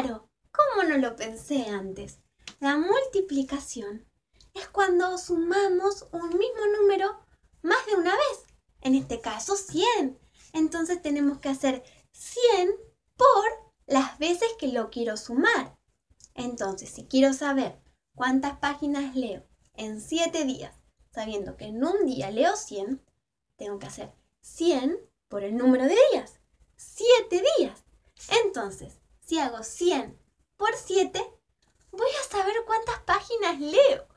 Claro, ¿cómo no lo pensé antes? La multiplicación es cuando sumamos un mismo número más de una vez. En este caso, 100. Entonces tenemos que hacer 100 por las veces que lo quiero sumar. Entonces, si quiero saber cuántas páginas leo en 7 días, sabiendo que en un día leo 100, tengo que hacer 100 por el número de días. 7 días. Entonces, si hago 100 por 7, voy a saber cuántas páginas leo.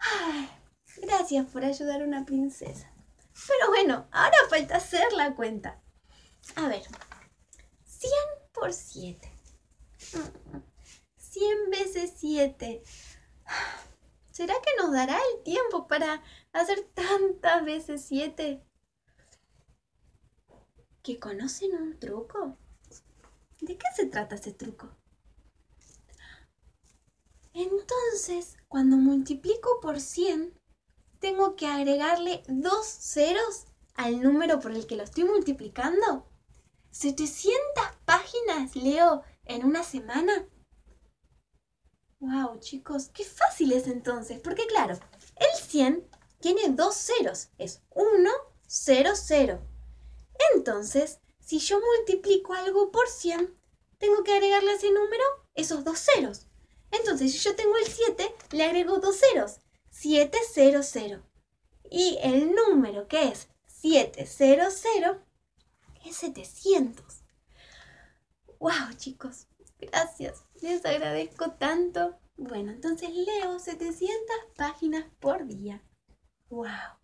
Ay, gracias por ayudar a una princesa. Pero bueno, ahora falta hacer la cuenta. A ver, 100 por 7. 100 veces 7. ¿Será que nos dará el tiempo para hacer tantas veces 7? ¿Que conocen un truco? ¿De qué se trata ese truco? Entonces, cuando multiplico por 100, tengo que agregarle dos ceros al número por el que lo estoy multiplicando. ¿700 páginas leo en una semana? ¡Wow, chicos! ¡Qué fácil es entonces! Porque claro, el 100 tiene dos ceros. Es 1, 0, 0. Entonces, si yo multiplico algo por 100, tengo que agregarle a ese número esos dos ceros. Entonces, si yo tengo el 7, le agrego dos ceros. 700. Y el número que es 700 es 700. ¡Wow, chicos! Gracias. Les agradezco tanto. Bueno, entonces leo 700 páginas por día. ¡Wow!